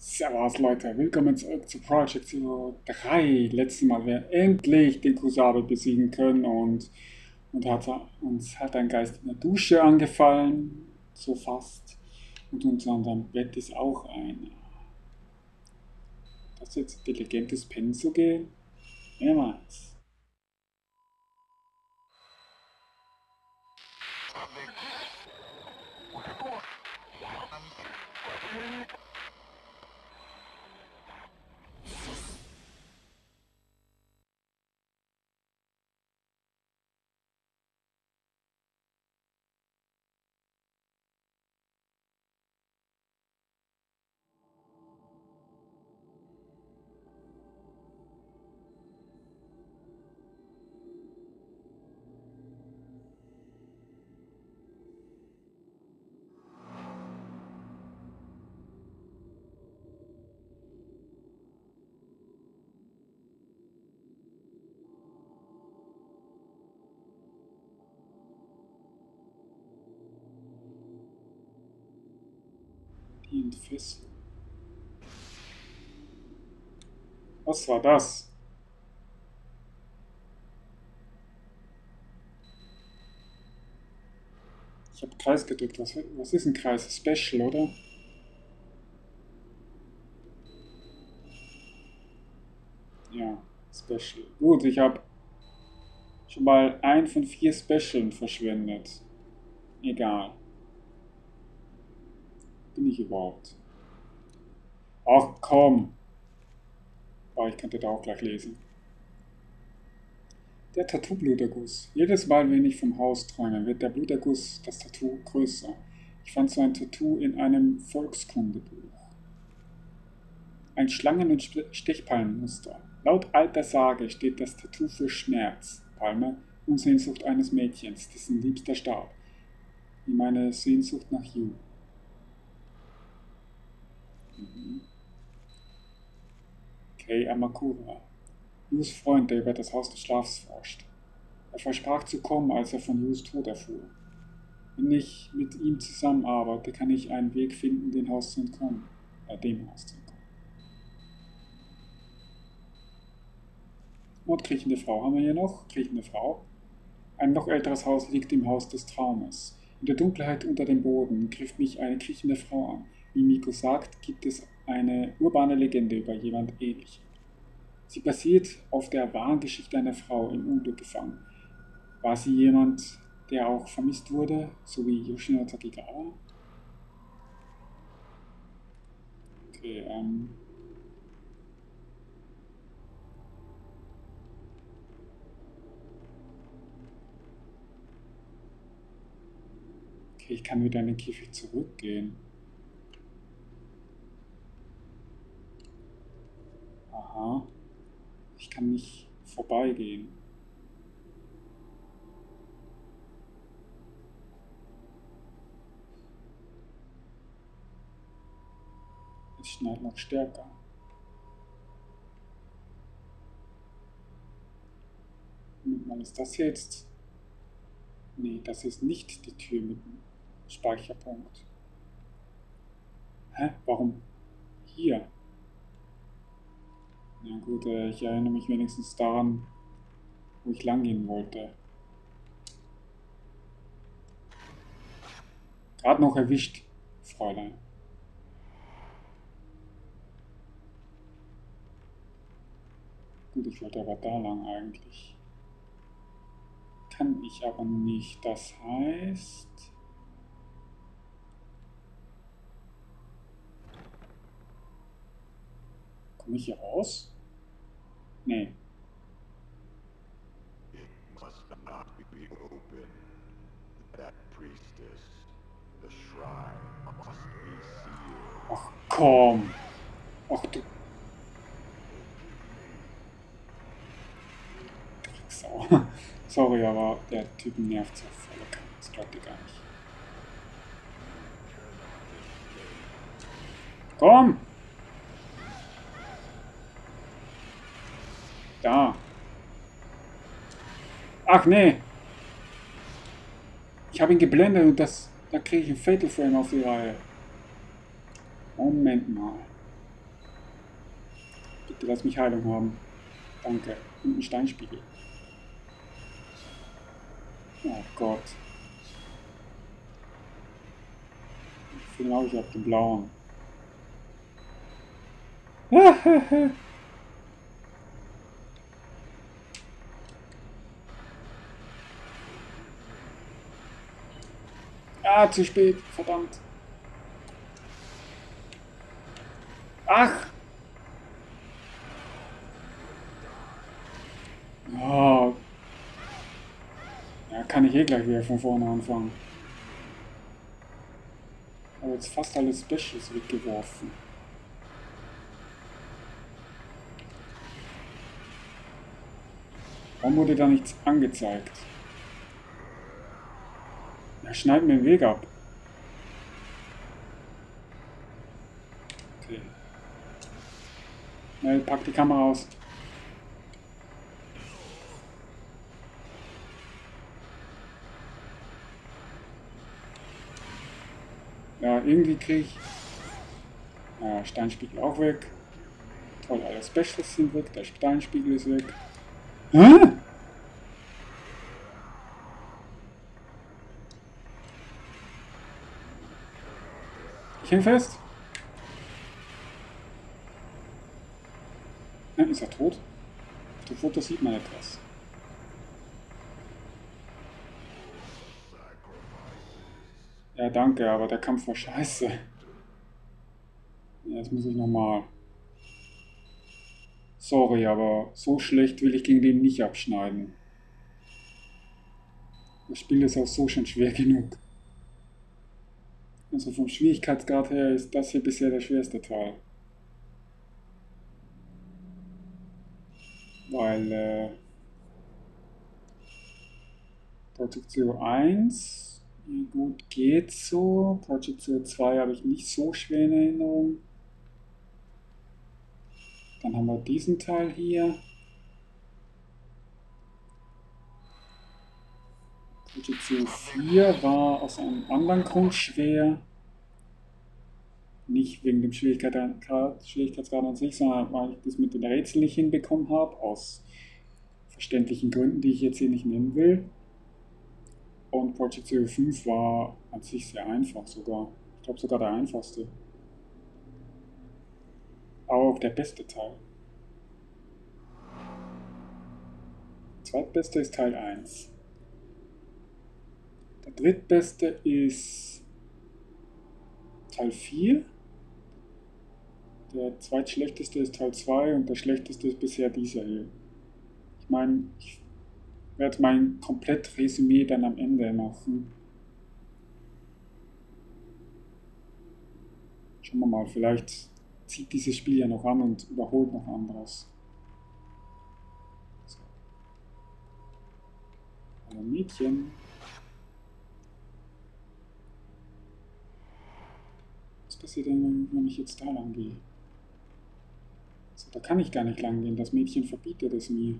Servus Leute, willkommen zurück zu Project Zero 3. Letztes Mal wir endlich den Kusabe besiegen können und, und hat, uns hat ein Geist in der Dusche angefallen, so fast. Und unter unserem Bett ist auch einer. Das ist jetzt intelligentes Pennen gehen? Wer Die Entfesselung. Was war das? Ich habe Kreis gedrückt. Was, was ist ein Kreis? Special, oder? Ja, Special. Gut, ich habe schon mal ein von vier Specialen verschwendet. Egal bin ich überhaupt? Ach komm. Oh, ich könnte da auch gleich lesen. Der Tattoo-Bluterguss. Jedes Mal, wenn ich vom Haus träume, wird der Bluterguss, das Tattoo, größer. Ich fand so ein Tattoo in einem Volkskundebuch. Ein Schlangen- und Stichpalmenmuster. Laut alter Sage steht das Tattoo für Schmerz, Palme und Sehnsucht eines Mädchens, dessen Liebster starb. Wie meine Sehnsucht nach Kei Amakura, Yus Freund, der über das Haus des Schlafs forscht. Er versprach zu kommen, als er von Yus Tod erfuhr. Wenn ich mit ihm zusammenarbeite, kann ich einen Weg finden, dem Haus zu entkommen. Äh, dem Haus zu entkommen. Und kriechende Frau haben wir hier noch. Kriechende Frau. Ein noch älteres Haus liegt im Haus des Traumes. In der Dunkelheit unter dem Boden griff mich eine kriechende Frau an. Wie Miko sagt, gibt es eine urbane Legende über jemand Ähnlichen. Sie basiert auf der wahren Geschichte einer Frau im Unglück gefangen. War sie jemand, der auch vermisst wurde, so wie Yoshino Takigawa? Okay, ähm. Okay, ich kann wieder in den Käfig zurückgehen. Aha. Ich kann nicht vorbeigehen. Es schneit noch stärker. Moment mal, ist das jetzt? Nee, das ist nicht die Tür mit dem Speicherpunkt. Hä? Warum hier? Ja gut, äh, ich erinnere mich wenigstens daran, wo ich lang gehen wollte. Gerade noch erwischt, Fräulein. Gut, ich wollte aber da lang eigentlich. Kann ich aber nicht. Das heißt... Komme ich hier raus? Nee. Ach komm. Ach du. Drecksau. Sorry, aber der Typ nervt so voll. Das glaubt ihr gar nicht. Komm! Da. Ach nee. Ich habe ihn geblendet und das, da kriege ich ein Fatal Frame auf die Reihe. Moment mal. Bitte lass mich Heilung haben. Danke. Und ein Steinspiegel. Oh Gott. Genau, ich hab den blauen. ah, zu spät. Verdammt. Ach! Oh. Ja, kann ich eh gleich wieder von vorne anfangen. Aber jetzt fast alle Specials weggeworfen. Warum wurde da nichts angezeigt? Er schneidet mir den Weg ab. Okay. Schnell, pack die Kamera aus. Ja, irgendwie kriege ich... Ja, Steinspiegel auch weg. Toll, alle Specials sind weg. Der Steinspiegel ist weg. Hä? Ich fest. Ja, ist er tot? Auf dem Foto sieht man etwas. Ja, danke, aber der Kampf war scheiße. Jetzt muss ich nochmal. Sorry, aber so schlecht will ich gegen den nicht abschneiden. Das Spiel ist auch so schon schwer genug. Also vom Schwierigkeitsgrad her ist das hier bisher der schwerste Teil. Weil äh, Project Zero 1 gut geht so. Project Zero 2 habe ich nicht so schwer in Erinnerung. Dann haben wir diesen Teil hier. Project 4 war aus einem anderen Grund schwer. Nicht wegen dem Schwierigkeitsgrad, Schwierigkeitsgrad an sich, sondern weil ich das mit den Rätseln nicht hinbekommen habe, aus verständlichen Gründen, die ich jetzt hier nicht nennen will. Und Project Zero 5 war an sich sehr einfach sogar. Ich glaube sogar der einfachste. Aber auch der beste Teil. Der zweitbeste ist Teil 1. Der drittbeste ist Teil 4. Der zweitschlechteste ist Teil 2 und der schlechteste ist bisher dieser hier. Ich meine, ich werde mein komplett Resümee dann am Ende machen. Schauen wir mal, vielleicht zieht dieses Spiel ja noch an und überholt noch anderes. So. Ein Mädchen. Passiert denn, wenn ich jetzt da lang gehe? So, da kann ich gar nicht lang gehen. Das Mädchen verbietet es mir.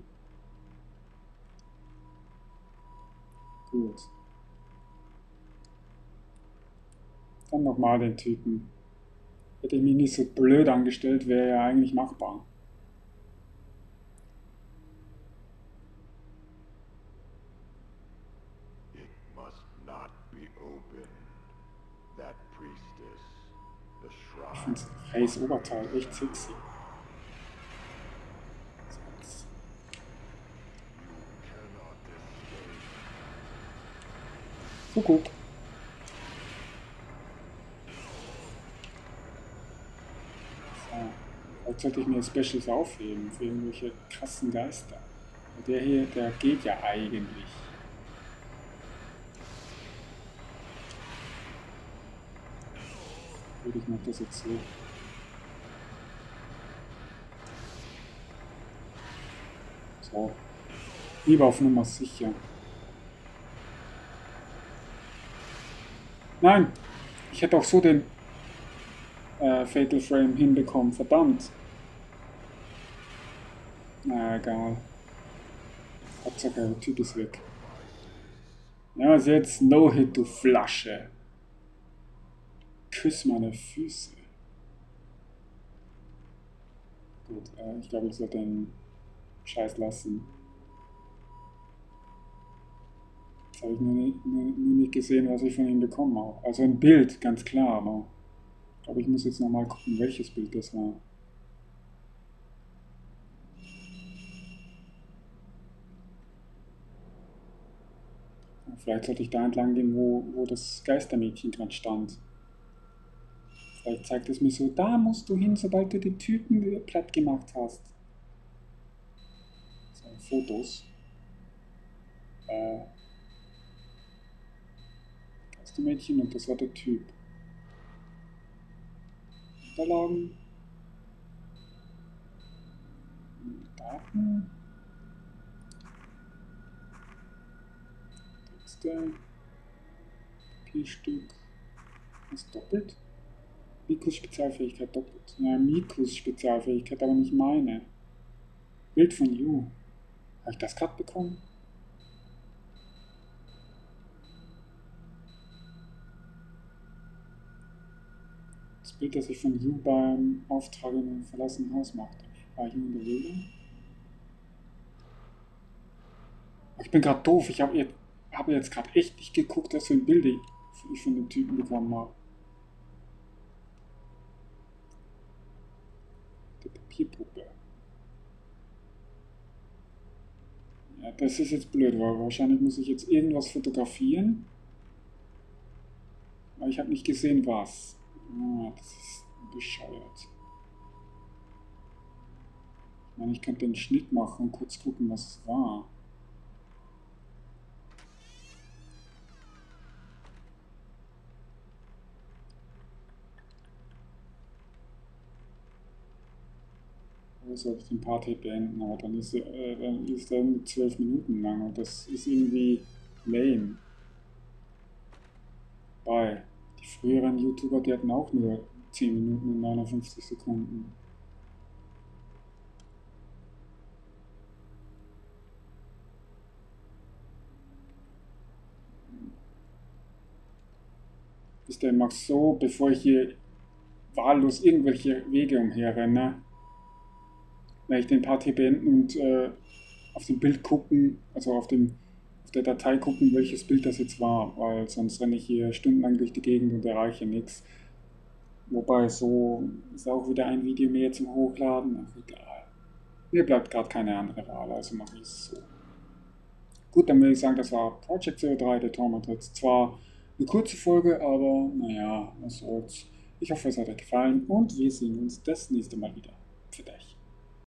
Gut. Dann nochmal den Typen. Hätte ich mich nicht so blöd angestellt, wäre ja eigentlich machbar. Finde Reis Oberteil echt sexy. Kuckuck. Vielleicht sollte ich mir Specials aufheben für irgendwelche krassen Geister. Der hier, der geht ja eigentlich. Würde ich noch das jetzt so. So. Lieber auf Nummer sicher. Nein! Ich hätte auch so den äh, Fatal Frame hinbekommen. Verdammt! Na, egal. Hauptsache der Typ ist weg. Ja, also jetzt No-Hit, du Flasche. Küss meine Füße. Gut, äh, ich glaube, ich sollte den Scheiß lassen. Jetzt habe ich nur nicht, nur, nicht, gesehen, was ich von ihm bekommen habe. Also ein Bild, ganz klar, aber ich glaube, ich muss jetzt nochmal gucken, welches Bild das war. Vielleicht sollte ich da entlang gehen, wo, wo das Geistermädchen gerade stand. Vielleicht zeigt es mir so, da musst du hin, sobald du die Typen platt gemacht hast. So, Fotos. Äh, Geistermädchen und das war der Typ. Unterlagen. Daten. Texte. Papierstück. Was doppelt? Mikus Spezialfähigkeit doppelt. Ja, Mikus Spezialfähigkeit, aber nicht meine. Bild von You. Habe ich das gerade bekommen? Das Bild, das ich von You beim Auftrag in einem verlassenen Haus machte. War ich in Bewegung? Ich bin gerade doof. Ich habe jetzt, hab jetzt gerade echt nicht geguckt, was für ein Bild ich von dem Typen bekommen habe. Papierpuppe. Ja, das ist jetzt blöd, weil wahrscheinlich muss ich jetzt irgendwas fotografieren. Aber ich habe nicht gesehen, was. Ah, das ist bescheuert. Ich meine, ich könnte den Schnitt machen und kurz gucken, was es war. Sollte ich den Party beenden, aber dann ist, äh, dann ist er zwölf Minuten lang und das ist irgendwie lame. Bei die früheren YouTuber, die hatten auch nur 10 Minuten und 59 Sekunden. Ist der Max so, bevor ich hier wahllos irgendwelche Wege umherrenne, werde ich den Party beenden und äh, auf dem Bild gucken, also auf, dem, auf der Datei gucken, welches Bild das jetzt war, weil sonst renne ich hier stundenlang durch die Gegend und erreiche nichts. Wobei so ist auch wieder ein Video mehr zum Hochladen, ach egal. Mir bleibt gerade keine andere Wahl, also mache ich es so. Gut, dann würde ich sagen, das war Project 03, der Tormented. Zwar eine kurze Folge, aber naja, was soll's. Ich hoffe, es hat euch gefallen und wir sehen uns das nächste Mal wieder.